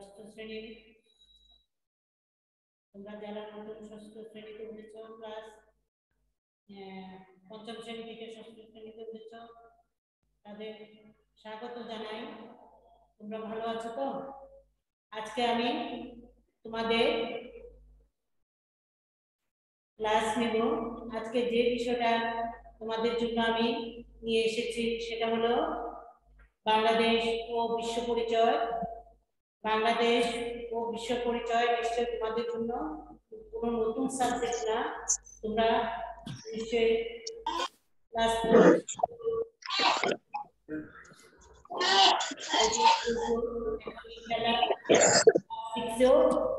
ষষ্ঠ শ্রেণির। তোমরা যারা নতুন ষষ্ঠ শ্রেণীতে উঠেছ ক্লাস পঞ্চম শ্রেণি থেকে ষষ্ঠ শ্রেণীতে উঠেছ, তাদের স্বাগত জানাই। তোমরা ভালো আছো তো? আজকে আমি তোমাদের ক্লাস নেব। আজকে যে বিষয়টা তোমাদের জন্য আমি নিয়ে এসেছি, সেটা হলো বাংলাদেশ ও বিশ্ব পরিচয়। বাংলাদেশ ও বিশ্ব পরিচয় নিশ্চয় তোমাদের জন্য কোনো নতুন সাবজেক্ট না। তোমরা নিশ্চয়ই ক্লাস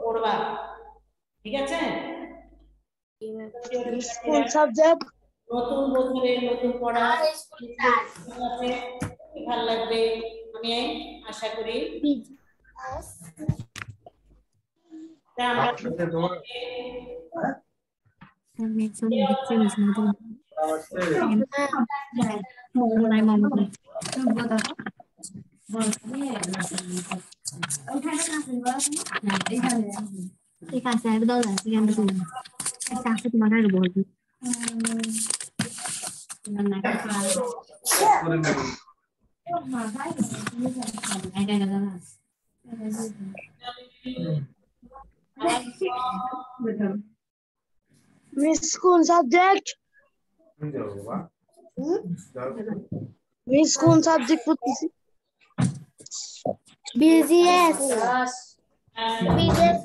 পড়বা। ঠিক আছে? সাবজেক্ট নতুন বছরে নতুন পড়া ভালো লাগবে। আমি আশা করি তা আমরা ঠিক আছে একদম এখান থেকে একটা আছে তোমার আর বলবি মিস কোন সাবজেক্ট মিস কোন সাবজেক্ট পড়তেছি বিজিএস বিজিএস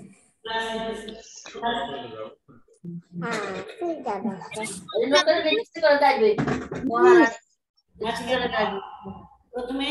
প্রথমে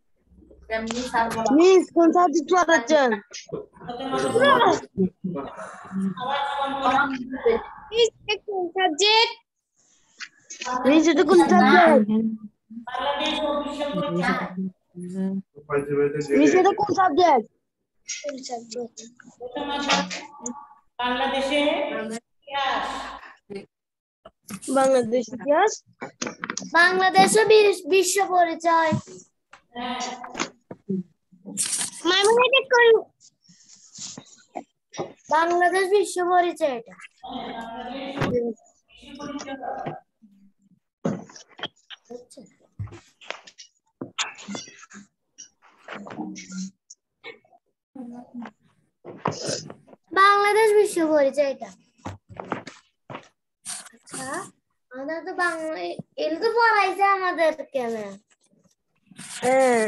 মিস কোন সাবজেক্ট পড়াচ্ছেন করো। কোন সাবজেক্ট মিস এটা কোন সাবজেক্ট বাংলাদেশ মিস এটা কোন সাবজেক্ট বাংলাদেশের ইতিহাস। বাংলাদেশ ইতিহাস? বাংলাদেশ বিশ্ব পরিচয়। মাইমুনেটেড করুন বাংলাদেশ বিশ্ব পরিচয় এটা। বাংলাদেশ বিশ্ব পরিচয় এটা। আচ্ছা আমাদের তো বাংলা এগুলো তো পড়াইছে আমাদেরকে হ্যাঁ।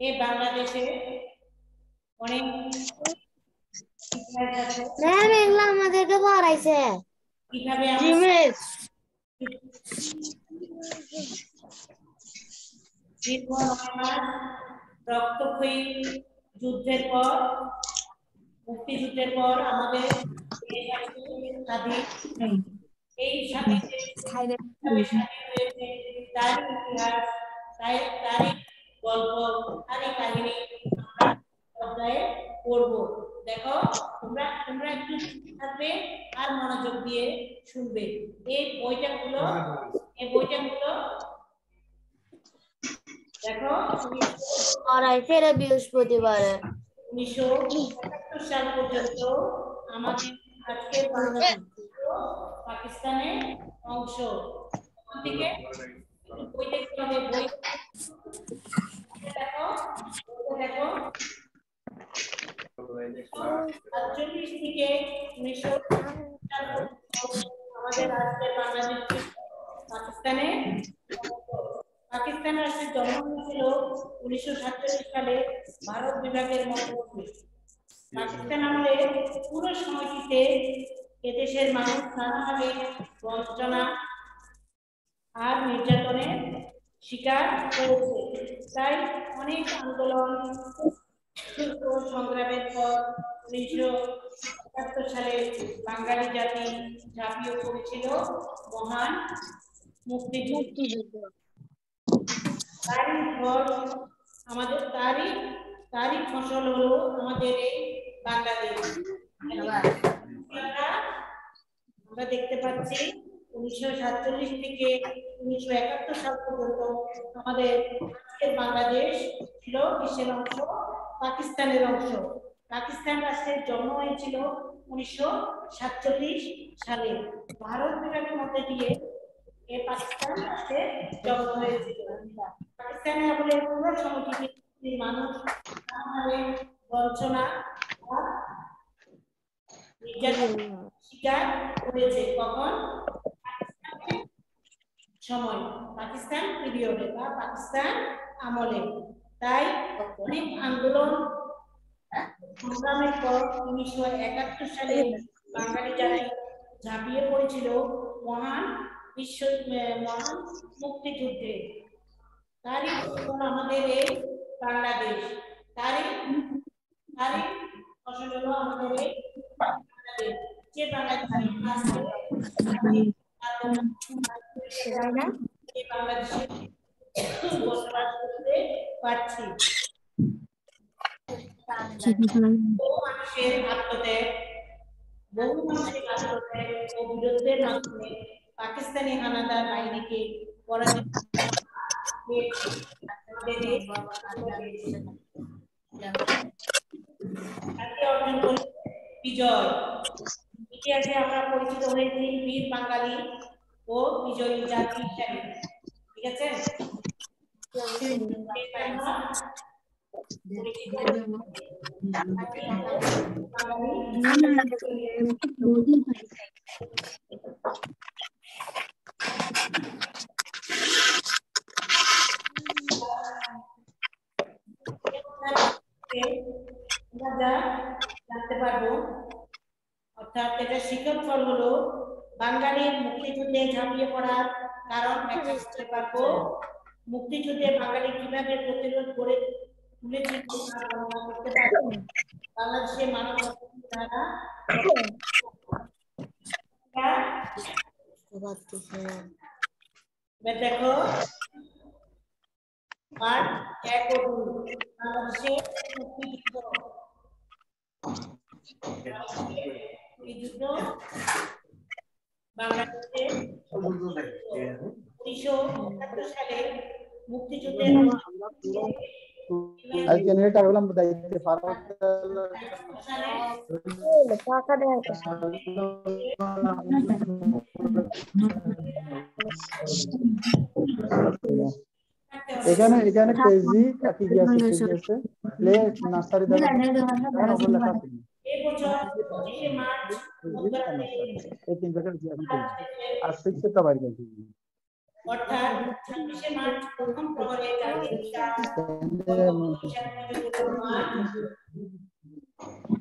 এই বাংলাদেশে অনেক ম্যাম এগুলো আমাদেরকে পড়াইছে। কীভাবে জি আমরা মিস দীর্ঘ নয় মাস রক্তক্ষয়ী যুদ্ধের পর মুক্তিযুদ্ধের পর আমাদের এই স্বাধীন তার ইতিহাস তাই তারই গল্প তারই কাহিনী আমরা অধ্যায়ে পড়ব। দেখো তোমরা তোমরা একটু থাকবে আর মনোযোগ দিয়ে শুনবে। এই বইটা গুলো এই বইটা গুলো দেখো পড়াইছে এটা বৃহস্পতিবারে উনিশশো একাত্তর সাল পর্যন্ত আমাদের আজকের পাকিস্তানের অংশ। থেকে বই দেখতে হবে বই দেখো বইটা দেখো সাতচল্লিশ থেকে উনিশশো আমাদের রাজ্যের বাংলাদেশ পাকিস্তানে পাকিস্তান রাষ্ট্রের জন্ম হয়েছিল উনিশশো সাতচল্লিশ সালে ভারত বিভাগের মধ্যবর্তী। পাকিস্তান আমলে পুরো সময়টিতে এদেশের মানুষ নানাভাবে বঞ্চনা আর নির্যাতনের শিকার হয়েছে। তাই অনেক আন্দোলন সংগ্রামের পর উনিশশো একাত্তর সালে বাঙালি জাতি ঝাঁপিয়ে পড়েছিল মহান মুক্তিযুদ্ধ তারই আমাদের তারই তারই ফসল হলো আমাদের এই বাংলাদেশ। আমরা দেখতে পাচ্ছি উনিশশো সাতচল্লিশ থেকে উনিশশো একাত্তর সাল পর্যন্ত আমাদের বাংলাদেশ ছিল কিসের অংশ, পাকিস্তানের অংশ। পাকিস্তান রাষ্ট্রের জন্ম হয়েছিল উনিশশো সাতচল্লিশ সালে। ভারত বিভাগের মধ্যে দিয়ে এ পাকিস্তান রাষ্ট্রের জন্ম হয়েছিল। পাকিস্তানে আমলে পুরো সময়টিতে মানুষ বঞ্চনা নির্যাতন শিকার কখন? পাকিস্তানের সময়। পাকিস্তান পিরিয়ডে বা পাকিস্তান আমলে। তাই অনেক আন্দোলন ঝাঁপিয়ে পড়েছিল, মহান বিশ্ব মহান মুক্তিযুদ্ধে, তারই আমাদের এই বাংলাদেশ, তারই তারই ফসল হলো আমাদের বাংলাদেশ, যে বাংলাদেশ বাংলাদেশে বসবাস করতে পারছি। পাকিস্তানি হানাদার বাহিনীকে বিজয় ইতিহাসে আমরা পরিচিত হয়েছি বীর বাঙালি ও বিজয়ী জাতি হিসাবে ঠিক আছে অর্থাৎ এটা শিক্ষক ফল হলো বাঙালির মুক্তিযুদ্ধে ঝাঁপিয়ে পড়ার কারণ করতে পারব মুক্তিযুদ্ধে বাঙালি কীভাবে প্রতিরোধ করে তুলেছিল করতে পারব বাংলাদেশের মানব ধারা। এবার দেখো পার্ট এক ও দুই বাংলাদেশের মুক্তিযুদ্ধ মুক্তিযুদ্ধ বাংলাদেশে উনিশশো সালে মুক্তিযুদ্ধের الجنريتر ولا بداية الفراغ এখানে এখানে কেজি কাটি গিয়েছে ঠিক আছে প্লে নার্সারি দাও ওগুলো লেখা আছে এই বছর এই মার্চ এই তিন জায়গায় আর সিক্সে তো বাইরে গেছে অর্থাৎ ছাব্বিশে মার্চ প্রথম প্রহরে জাতীয় পিতা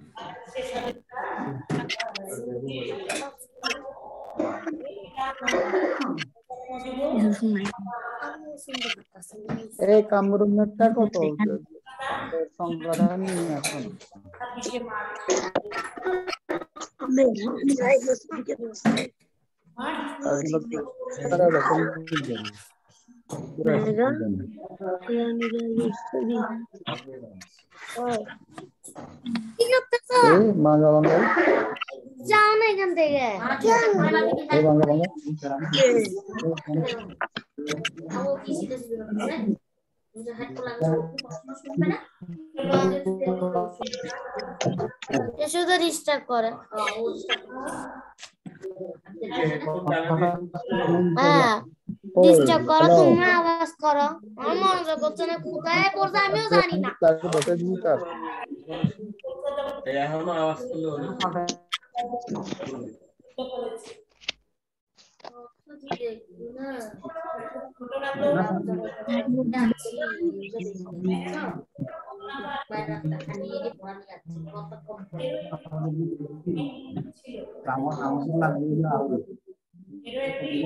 বাংলাদেশের স্বাধীনতা এই কামরুমেরটা কত? সংবিধান এখন। ছাব্বিশে মার্চ। মার্চ আর এগুলো তারা রকম কি করতেছো এই বাংলা বাংলা যাও না এখান থেকে এই বাংলা বাংলা এ শুধু ডিস্টার্ব করে। হ্যাঁ ডিস্টার্ব করো তুমি আওয়াজ করো। আমার মনোযোগ হচ্ছে না কোথায় পড়ছে আমিও জানি না। তারপর দেখে দিই তার কলকাতা এখনও আওয়াজ করলে হলো তো করেছি না ঘটনা তো ছিল এরও একটি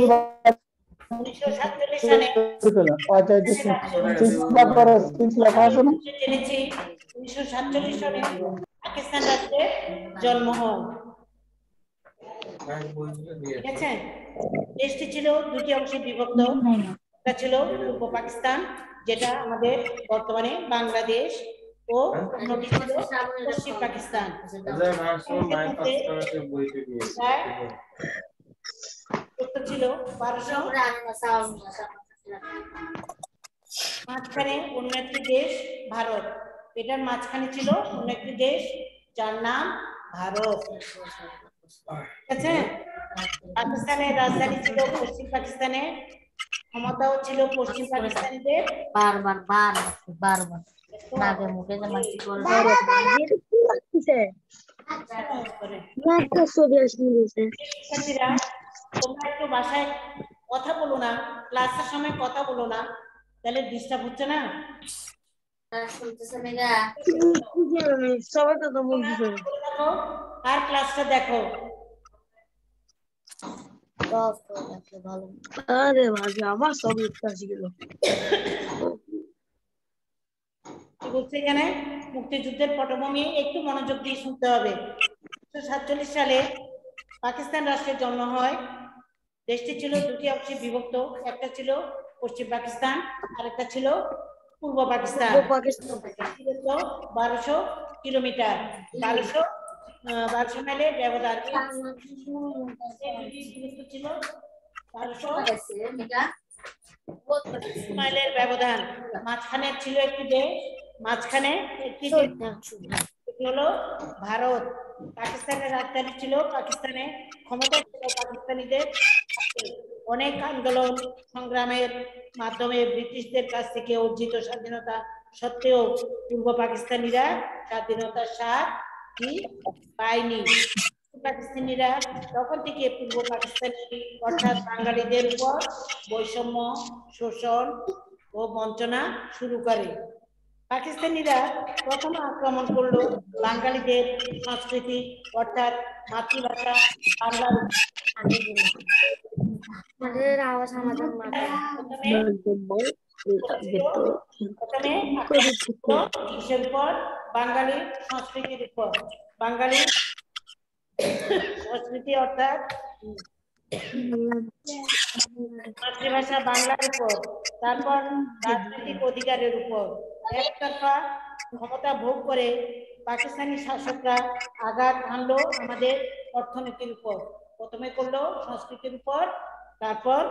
আপনি উনিশশো সাতচল্লিশ পাকিস্তান জন্ম হয় ঠিক আছে দেশটি ছিল দুটি অংশে বিভক্ত ছিল পূর্ব পাকিস্তান যেটা আমাদের বর্তমানে বাংলাদেশ ও ছিল পশ্চিম পাকিস্তান উত্তর ছিল বারোশো। মাঝখানে অন্য একটি দেশ ভারত। এটার মাঝখানে ছিল অন্য একটি দেশ যার নাম ভারত। ঠিক আছে পাকিস্তানের রাজধানী ছিল পশ্চিম পাকিস্তানে ক্ষমতাও ছিল পশ্চিম পাকিস্তানিদের। বারবার বার বারবার মুখে তোমরা একটু বাসায় কথা বলো না ক্লাসের সময় কথা বলো না তাহলে ডিস্টার্ব হচ্ছে না? সবাই তো বলতেছে আর ক্লাসটা দেখো? আরে ভাই আমার সব গেল। বলছে এখানে? মুক্তিযুদ্ধের পটভূমি একটু মনোযোগ দিয়ে শুনতে হবে। সাতচল্লিশ সালে পাকিস্তান রাষ্ট্রের জন্ম হয় দেশটি ছিল দুটি অংশে বিভক্ত। একটা ছিল পশ্চিম পাকিস্তান আর একটা ছিল পূর্ব পাকিস্তান। বারোশো কিলোমিটার। বারোশো বারোশো মাইলের ব্যবধান। ছিল। বারোশো মাইলের ব্যবধান। মাঝখানে ছিল একটি দেশ মাঝখানে একটি হলো ভারত। পাকিস্তানের রাজধানী ছিল পাকিস্তানে। ক্ষমতা ছিল পাকিস্তানিদের অনেক আন্দোলন সংগ্রামের মাধ্যমে ব্রিটিশদের কাছ থেকে অর্জিত স্বাধীনতা সত্ত্বেও পূর্ব পাকিস্তানিরা স্বাধীনতার স্বাদ কি পায়নি। পাকিস্তানিরা তখন থেকে পূর্ব পাকিস্তানি, অর্থাৎ বাঙালিদের উপর বৈষম্য, শোষণ ও বঞ্চনা শুরু করে। পাকিস্তানিরা প্রথম আক্রমণ করল বাঙালিদের সংস্কৃতি অর্থাৎ মাতৃভাষা বাংলার আমাদের আওয়াজ আমাদের প্রথমে কিসের উপর বাঙালি সংস্কৃতির উপর। বাঙালি সংস্কৃতি অর্থাৎ মাতৃভাষা বাংলার উপর তারপর রাজনৈতিক অধিকারের উপর। একতরফা ক্ষমতা ভোগ করে পাকিস্তানি শাসকরা আঘাত হানলো আমাদের অর্থনীতির উপর। প্রথমে করল সংস্কৃতির উপর, তারপর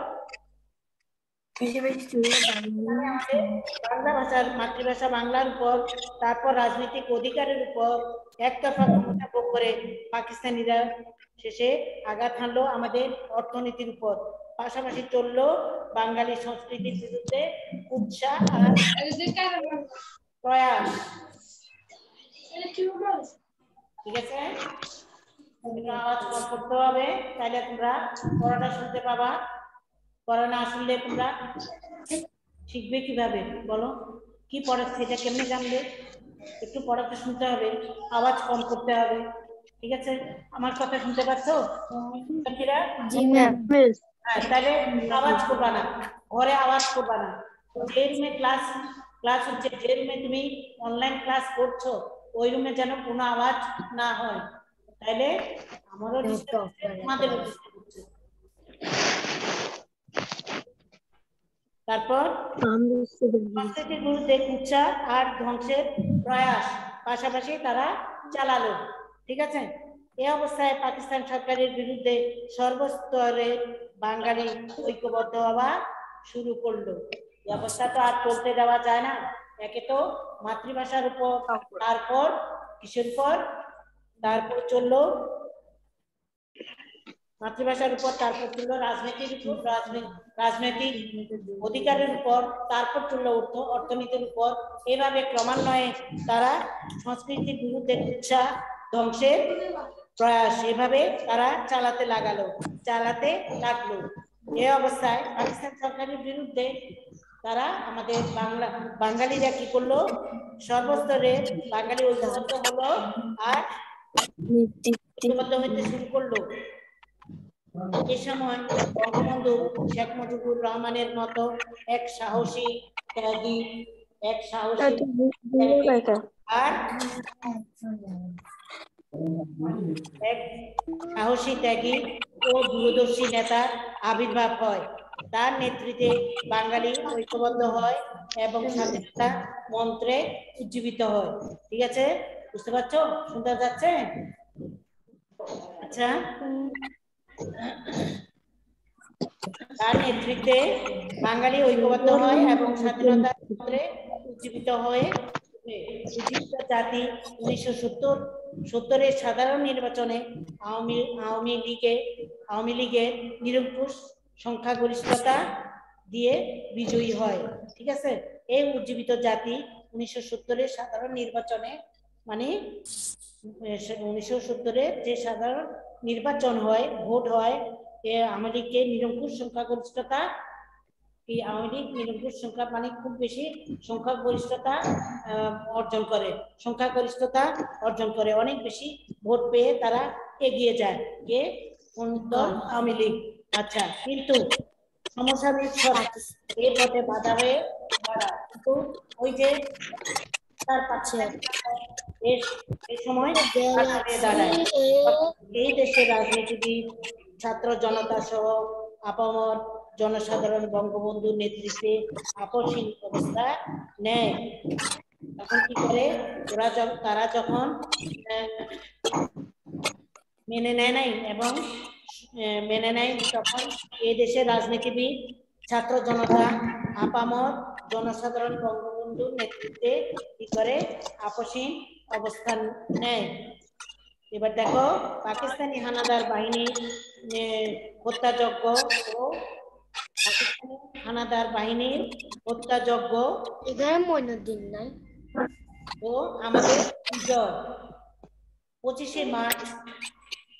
বাংলা ভাষার মাতৃভাষা বাংলার উপর, তারপর রাজনৈতিক অধিকারের উপর একতরফা ক্ষমতা ভোগ করে পাকিস্তানিরা শেষে আঘাত হানলো আমাদের অর্থনীতির উপর। পাশাপাশি চলল বাঙালি সংস্কৃতির বিরুদ্ধে উৎসাহ আর প্রয়াস। ঠিক আছে? আওয়াজ কম করতে হবে তাহলে তোমরা পড়াটা শুনতে পাবা। পড়া না শুনলে তোমরা শিখবে কীভাবে? বলো কি পড়াচ্ছে এটা কেমনে জানবে? একটু পড়াতে শুনতে হবে আওয়াজ কম করতে হবে। ঠিক আছে? আমার কথা শুনতে পাচ্ছ? জি ম্যাম। হ্যাঁ তাহলে আওয়াজ করবা না। ঘরে আওয়াজ করবা না। যে রুমে ক্লাস ক্লাস হচ্ছে যে রুমে তুমি অনলাইন ক্লাস করছ ওই রুমে যেন কোনো আওয়াজ না হয়। তাইলে আমারও হচ্ছে। তারপর সংস্কৃতির বিরুদ্ধে কুচ্ছা আর ধ্বংসের প্রয়াস পাশাপাশি তারা চালালো। ঠিক আছে? এই অবস্থায় পাকিস্তান সরকারের বিরুদ্ধে সর্বস্তরে বাঙালি ঐক্যবদ্ধ হওয়া শুরু করল। এই অবস্থা তো আর চলতে দেওয়া যায় না। একে তো মাতৃভাষার উপর, তারপর কিসের উপর, তারপর চলল মাতৃভাষার উপর, তারপর চলল রাজনীতির উপর রাজনৈতিক অধিকারের উপর, তারপর চলল অর্থ, অর্থনীতির উপর। এভাবে ক্রমান্বয়ে তারা সংস্কৃতির বিরুদ্ধে উৎসাহ ধ্বংসের প্রয়াস এভাবে তারা চালাতে লাগালো চালাতে লাগল। এই অবস্থায় পাকিস্তান সরকারের বিরুদ্ধে তারা আমাদের বাংলা বাঙালিরা কি করল? সর্বস্তরে বাঙালি ঐক্যবদ্ধ হলো আর ঐক্যবদ্ধ হইতে শুরু করল। এ সময় বঙ্গবন্ধু শেখ মুজিবুর রহমানের মতো এক সাহসী ত্যাগী এক সাহসী আর এক সাহসী ত্যাগী ও দূরদর্শী আবির্ভাব হয়। তার নেতৃত্বে বাঙালি ঐক্যবদ্ধ হয় এবং স্বাধীনতা মন্ত্রে উজ্জীবিত হয়। ঠিক আছে? বুঝতে পারছ? শুনতে যাচ্ছে? আচ্ছা। তার নেতৃত্বে বাঙালি ঐক্যবদ্ধ হয় এবং স্বাধীনতা মন্ত্রে উজ্জীবিত হয়ে জাতি উনিশশো সত্তর সত্তরের সাধারণ নির্বাচনে আওয়ামী আওয়ামী লীগে, আওয়ামী লীগের নিরঙ্কুশ সংখ্যাগরিষ্ঠতা দিয়ে বিজয়ী হয়, ঠিক আছে? এই উজ্জীবিত জাতি উনিশশো সত্তরের সাধারণ নির্বাচনে মানে উনিশশো সত্তরের যে সাধারণ নির্বাচন হয়, ভোট হয়, এ আওয়ামী লীগকে নিরঙ্কুশ সংখ্যাগরিষ্ঠতা এই আওয়ামী লীগ নিরঙ্কুশ সংখ্যা মানে খুব বেশি সংখ্যাগরিষ্ঠতা আহ, অর্জন করে। সংখ্যাগরিষ্ঠতা অর্জন করে। অনেক বেশি ভোট পেয়ে তারা এগিয়ে যায়। কে? কোন দল আওয়ামী লীগ। আচ্ছা কিন্তু সমসাময়িক সরকার এই পথে বাধা হয়ে দাঁড়ায় কিন্তু ওই যে তার পাচ্ছে এই সময় দাঁড়ায়। এই দেশের রাজনীতিবিদ ছাত্র জনতা সহ আপামর জনসাধারণ বঙ্গবন্ধুর নেতৃত্বে আপসীন অবস্থা নেয়। তখন কি করে? ওরা তারা যখন মেনে নেয় নাই এবং মেনে নেয় তখন এই দেশের রাজনীতিবিদ, ছাত্র জনতা, আপামর, জনসাধারণ বঙ্গবন্ধুর নেতৃত্বে কি করে? আপসীন অবস্থান নেয়। এবার দেখো, পাকিস্তানি হানাদার বাহিনী হত্যাযজ্ঞ ও হানাদার বাহিনীর হত্যাযজ্ঞ এখানে মইনুদ্দিন নাই ও আমাদের বিজয়। পঁচিশে মার্চ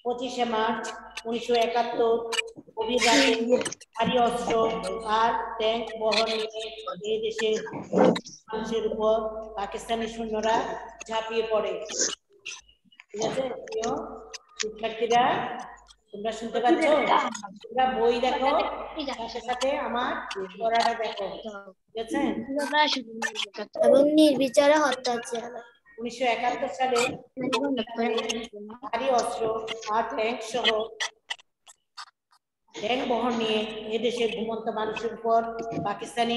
পঁচিশে মার্চ উনিশশো একাত্তর গভীর ভারী অস্ত্র আর ট্যাঙ্ক বহন নিয়ে এই দেশের মানুষের উপর পাকিস্তানি সৈন্যরা ঝাঁপিয়ে পড়ে। ঠিক আছে? প্রিয় শিক্ষার্থীরা তোমরা শুনতে পাচ্ছ? তোমরা বই দেখো সাথে সাথে আমার পড়াটা দেখো। ঠিক আছে? এবং নির্বিচারে হত্যা উনিশশো একাত্তর সালে ভারী অস্ত্র আর ট্যাঙ্ক সহ ট্যাঙ্ক বহর নিয়ে এদেশের ঘুমন্ত মানুষের উপর পাকিস্তানি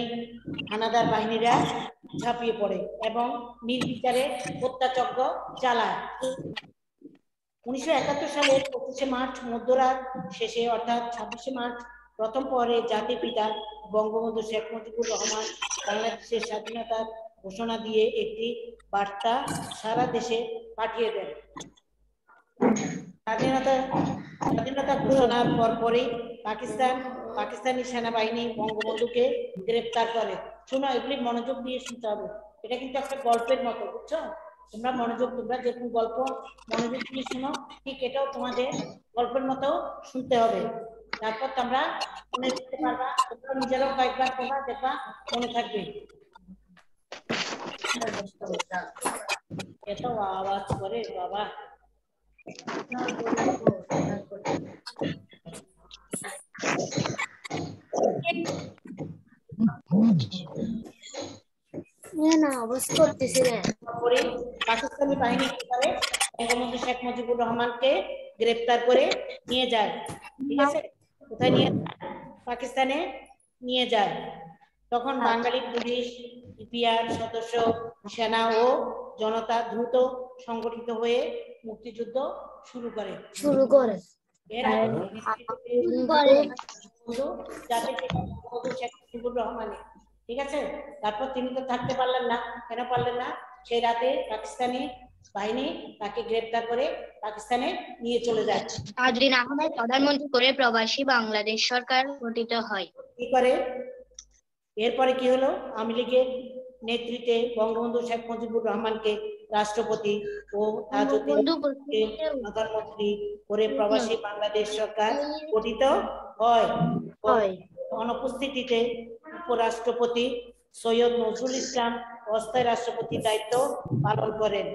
হানাদার বাহিনীরা ঝাঁপিয়ে পড়ে এবং নির্বিচারে হত্যাযজ্ঞ চালায়। উনিশশো একাত্তর সালের পঁচিশে মার্চ মধ্যরাত শেষে অর্থাৎ ছাব্বিশে মার্চ প্রথম পরে জাতির পিতা বঙ্গবন্ধু শেখ মুজিবুর রহমান বাংলাদেশের স্বাধীনতার ঘোষণা দিয়ে একটি বার্তা সারা দেশে পাঠিয়ে দেন। স্বাধীনতা স্বাধীনতা ঘোষণার পর পরেই পাকিস্তান, পাকিস্তানি সেনাবাহিনী বঙ্গবন্ধুকে গ্রেপ্তার করে। শোনো, এগুলি মনোযোগ দিয়ে শুনতে হবে। এটা কিন্তু একটা গল্পের মতো, বুঝছ? তোমরা মনোযোগ তোমরা যেরকম গল্প মনোযোগ দিয়ে শোনো ঠিক এটাও তোমাদের গল্পের মতো শুনতে হবে। তারপর তোমরা মনে রাখতে পারবা তোমরা নিজেরাও কয়েকবার তোমরা দেখবা মনে থাকবে। এত আওয়াজ করে বাবা। না অবস্থ করতেছি না। পাকিস্তানি বাহিনী কি করে? বঙ্গবন্ধু শেখ মুজিবুর রহমানকে গ্রেপ্তার করে নিয়ে যায়। ঠিক আছে? কোথায় নিয়ে পাকিস্তানে নিয়ে যায়। তখন বাঙালি পুলিশ ইপিআর সদস্য সেনা ও জনতা দ্রুত সংগঠিত হয়ে মুক্তিযুদ্ধ শুরু করে। শুরু করে। রহমানের। ঠিক আছে? তারপর তিনি তো থাকতে পারলেন না। কেন পারলেন না? সেই রাতে পাকিস্তানি বাহিনী তাকে গ্রেপ্তার করে পাকিস্তানে নিয়ে চলে যায়। তাজরিন আহমেদ প্রধানমন্ত্রী করে প্রবাসী বাংলাদেশ সরকার গঠিত হয়। কি করে? এরপরে কি হলো? আওয়ামী লীগের নেতৃত্বে বঙ্গবন্ধু শেখ মুজিবুর রহমানকে রাষ্ট্রপতি ও প্রধানমন্ত্রী করে প্রবাসী বাংলাদেশ সরকার গঠিত হয়। অনুপস্থিতিতে উপরাষ্ট্রপতি সৈয়দ নজরুল ইসলাম অস্থায়ী রাষ্ট্রপতি দায়িত্ব পালন করেন।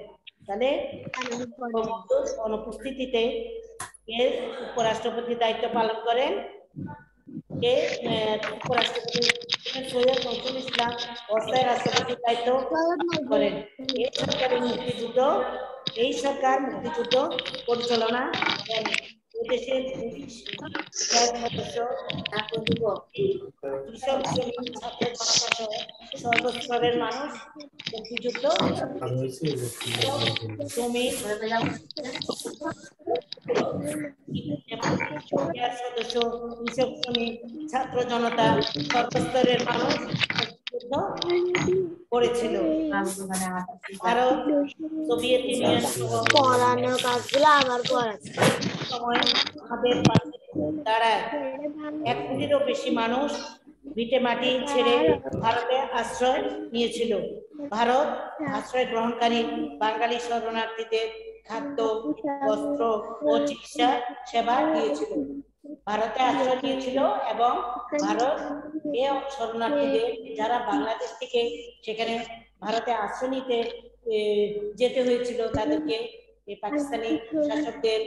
তাহলে অনুপস্থিতিতে কে উপরাষ্ট্রপতি দায়িত্ব পালন করেন? কে উপরাষ্ট্রপতি সৈয়দ নজরুল ইসলাম অস্থায়ী রাষ্ট্রপতির দায়িত্ব করেন? এই সরকারের মুক্তিযুদ্ধ, এই সরকার মুক্তিযুদ্ধ পরিচালনা করেন। সদস্য নাগরিক কৃষক শ্রমিক ছাত্র মানুষ মুক্তিযুদ্ধ শ্রমিক সদস্য, কৃষক, শ্রমিক, ছাত্র, জনতা, সর্বস্তরের মানুষ করেছিল। সোভিয়েত ইউনিয়ন পড়ানোর কাজগুলো আবার পড়াচ্ছে সময় আমাদের পাশে দাঁড়ায় এক কোটিরও বেশি মানুষ ভিটে মাটি ছেড়ে ভারতে আশ্রয় নিয়েছিল। ভারত আশ্রয় গ্রহণকারী বাঙালি শরণার্থীদের খাদ্য বস্ত্র ও চিকিৎসা সেবা দিয়েছিল। ভারতে আশ্রয় নিয়েছিল এবং ভারত এ শরণার্থীদের, যারা বাংলাদেশ থেকে সেখানে ভারতে আশ্রয় নিতে যেতে হয়েছিল, তাদেরকে পাকিস্তানি শাসকদের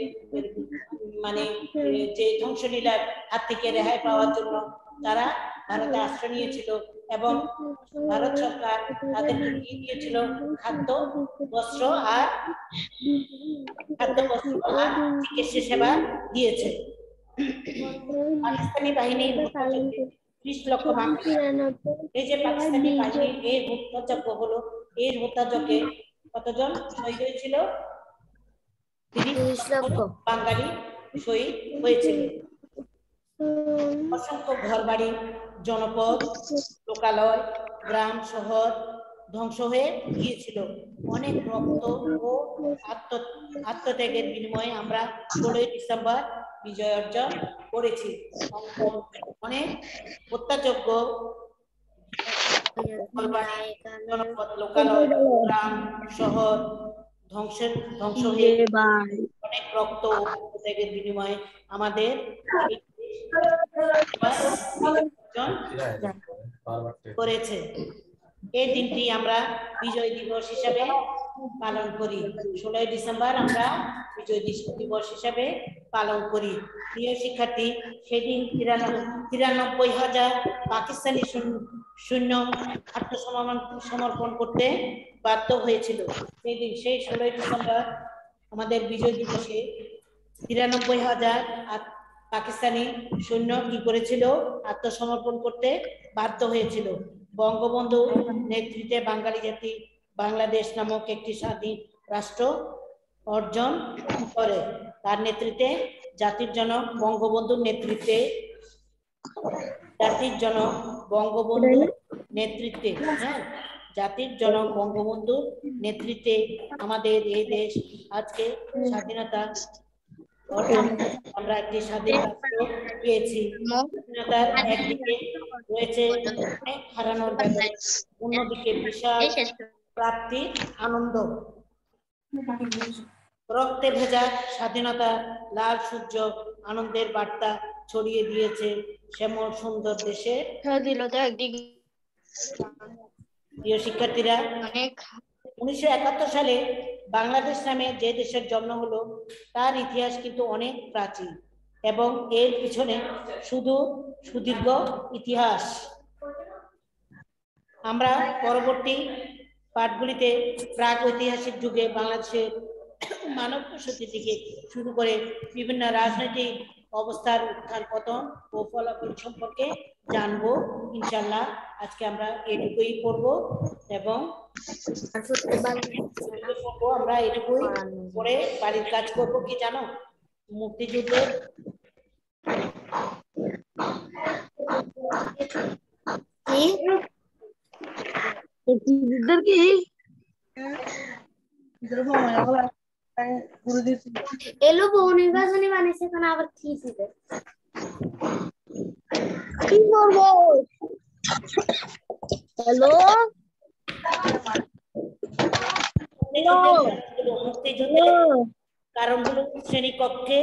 মানে যে ধ্বংসলীলার হাত থেকে রেহাই পাওয়ার জন্য তারা ভারতে আশ্রয় নিয়েছিল এবং ভারত সরকার তাদেরকে কি দিয়েছিল? খাদ্য, বস্ত্র আর, খাদ্য, বস্ত্র আর চিকিৎসা সেবা দিয়েছে। পাকিস্তানি হত্যাযজ্ঞে ত্রিশ লক্ষ এই যে পাকিস্তানি বাহিনীর এই হত্যাযজ্ঞ হলো এই হত্যাযজ্ঞে কতজন শহীদ হয়েছিল বাঙালি শহীদ হয়েছিল অসংখ্য ঘরবাড়ি জনপদ লোকালয় গ্রাম শহর ধ্বংস হয়ে গিয়েছিল। অনেক রক্ত ও আত্ম আত্মত্যাগের বিনিময়ে আমরা ষোলোই ডিসেম্বর বিজয় অর্জন করেছি। অনেক হত্যাযোগ্য জনপদ লোকালয় গ্রাম শহর ধ্বংসের ধ্বংস হয়ে অনেক রক্ত ত্যাগের বিনিময়ে আমাদের করেছে। এই দিনটি আমরা বিজয় দিবস হিসাবে পালন করি। ষোলোই ডিসেম্বর আমরা বিজয় দিবস হিসাবে পালন করি। প্রিয় শিক্ষার্থী, সেদিন তিরানব্বই হাজার পাকিস্তানি সৈন্য আত্মসমর্পণ সমর্পণ করতে বাধ্য হয়েছিল। সেই দিন সেই ষোলোই ডিসেম্বর আমাদের বিজয় দিবসে তিরানব্বই হাজার পাকিস্তানি সৈন্য কি করেছিল? আত্মসমর্পণ করতে বাধ্য হয়েছিল। বঙ্গবন্ধু নেতৃত্বে বাঙালি জাতি বাংলাদেশ নামক একটি স্বাধীন রাষ্ট্র অর্জন করে। তার নেতৃত্বে জাতির জনক বঙ্গবন্ধুর নেতৃত্বে জাতির জনক বঙ্গবন্ধুর নেতৃত্বে হ্যাঁ? জাতির জনক বঙ্গবন্ধুর নেতৃত্বে আমাদের এই দেশ আজকে স্বাধীনতা আমরা একটি স্বাধীন রাষ্ট্র পেয়েছি। স্বাধীনতার একদিকে রয়েছে অনেক হারানোর ব্যাপার অন্যদিকে বিশাল প্রাপ্তি আনন্দ। রক্তে ভেজা স্বাধীনতা লাল সূর্য আনন্দের বার্তা ছড়িয়ে দিয়েছে শ্যামল সুন্দর দেশে। একদিকে প্রিয় শিক্ষার্থীরা অনেক। উনিশশো একাত্তর সালে বাংলাদেশ নামে যে দেশের জন্ম হলো তার ইতিহাস কিন্তু অনেক প্রাচীন এবং এর পিছনে শুধু সুদীর্ঘ ইতিহাস। আমরা পরবর্তী পাঠগুলিতে প্রাক ঐতিহাসিক যুগে বাংলাদেশের মানব বসতি থেকে শুরু করে বিভিন্ন রাজনৈতিক অবস্থার উত্থান পতন ও ফলাফল সম্পর্কে জানব ইনশাল্লাহ আজকে আমরা এটুকুই পড়ব এবং করব আমরা এটুকুই করে বাড়ির কাজ করব কি জানো? মুক্তিযুদ্ধের কি? মুক্তিযুদ্ধের কি? এলো নির্বাচনী বানিয়েছে এখন আবার কি দিবে কি করব হ্যালো কারণগুলো শ্রেণীকক্ষে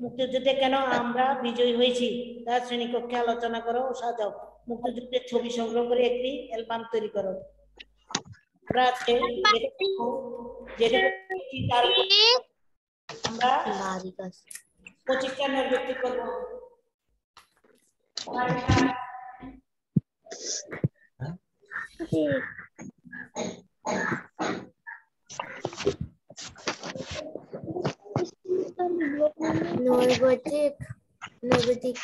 মুক্তিযুদ্ধে কেন আমরা বিজয়ী হয়েছি তার শ্রেণীকক্ষে আলোচনা করো ও সাজাও মুক্তিযুদ্ধের ছবি সংগ্রহ করে একটি অ্যালবাম তৈরি করো আমরা আজকে যেটা করব, যেটা করছি তার উপর আমরা পঁচিশটা নির্বৃত্তি করব নৈগতিক নৈগতিক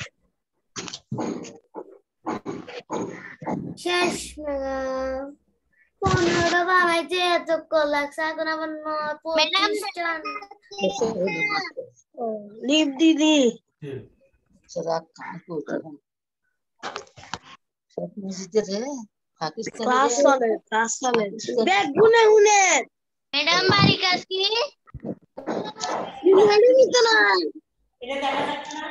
শেষ আহ, পনেরোটা বানাইতে এতক্ষণ লাগছে এখন আবার লিপ দিদি। ম্যাডাম বাড়ি কাজ কি? এটা দেখা যাচ্ছে না।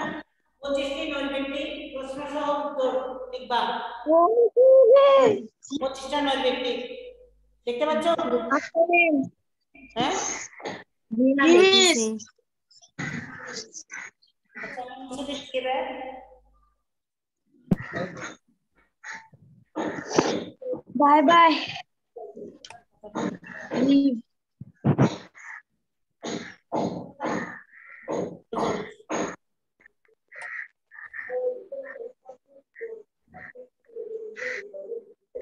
পঁচিশটি নৈর্ব্যক্তি প্রশ্ন সহ উত্তর লিখবা পঁচিশটা নৈর্ব্যক্তি Cekte bacho. Astrin. Bye bye.